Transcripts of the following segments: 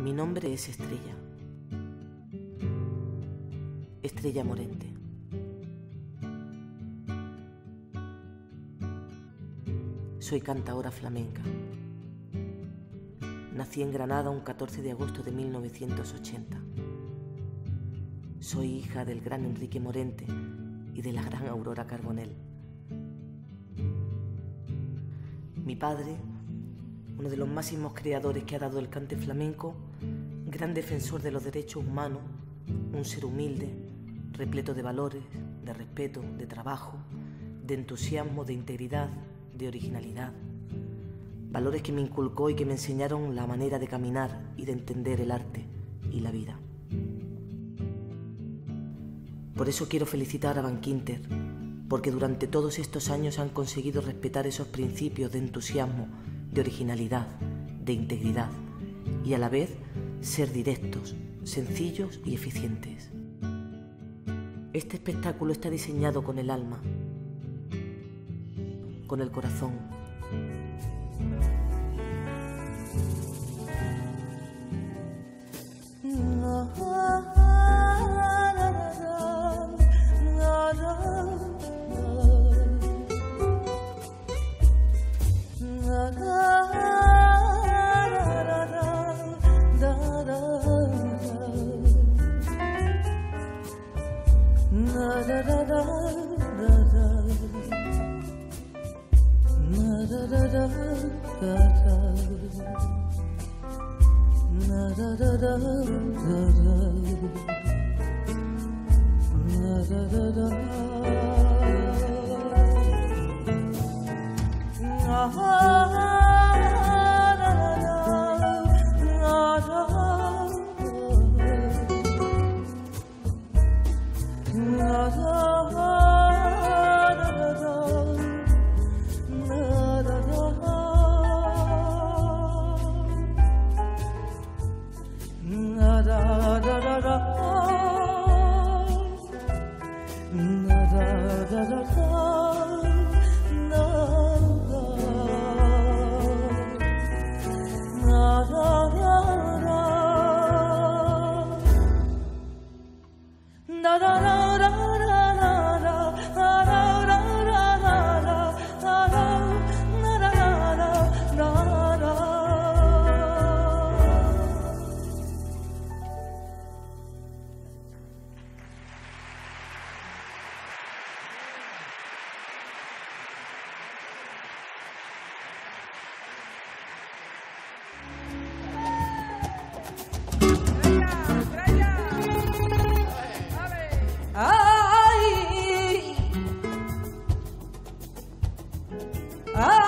Mi nombre es Estrella. Estrella Morente. Soy cantadora flamenca. Nací en Granada un 14 de agosto de 1980. Soy hija del gran Enrique Morente y de la gran Aurora Carbonell. Mi padre, uno de los máximos creadores que ha dado el cante flamenco, gran defensor de los derechos humanos, un ser humilde, repleto de valores, de respeto, de trabajo, de entusiasmo, de integridad, de originalidad. Valores que me inculcó y que me enseñaron la manera de caminar y de entender el arte y la vida. Por eso quiero felicitar a Van Quinter, porque durante todos estos años han conseguido respetar esos principios de entusiasmo, de originalidad, de integridad y a la vez ser directos, sencillos y eficientes. Este espectáculo está diseñado con el alma, con el corazón. En Ah!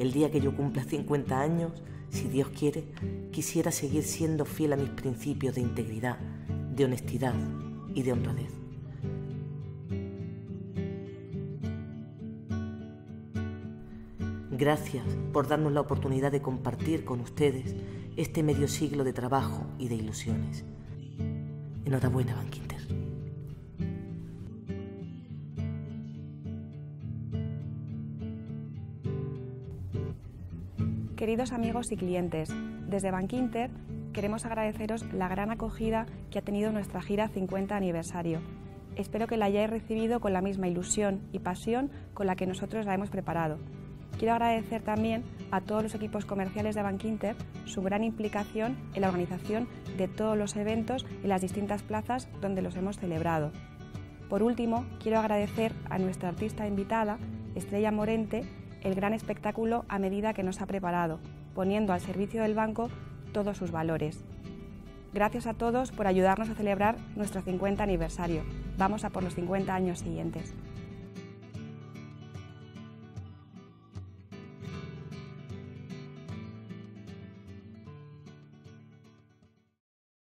El día que yo cumpla 50 años, si Dios quiere, quisiera seguir siendo fiel a mis principios de integridad, de honestidad y de honradez. Gracias por darnos la oportunidad de compartir con ustedes este medio siglo de trabajo y de ilusiones. Enhorabuena, Banquinter. Queridos amigos y clientes, desde Bankinter queremos agradeceros la gran acogida que ha tenido nuestra gira 50 aniversario. Espero que la hayáis recibido con la misma ilusión y pasión con la que nosotros la hemos preparado. Quiero agradecer también a todos los equipos comerciales de Bankinter su gran implicación en la organización de todos los eventos en las distintas plazas donde los hemos celebrado. Por último, quiero agradecer a nuestra artista invitada, Estrella Morente, el gran espectáculo a medida que nos ha preparado, poniendo al servicio del banco todos sus valores. Gracias a todos por ayudarnos a celebrar nuestro 50 aniversario. Vamos a por los 50 años siguientes.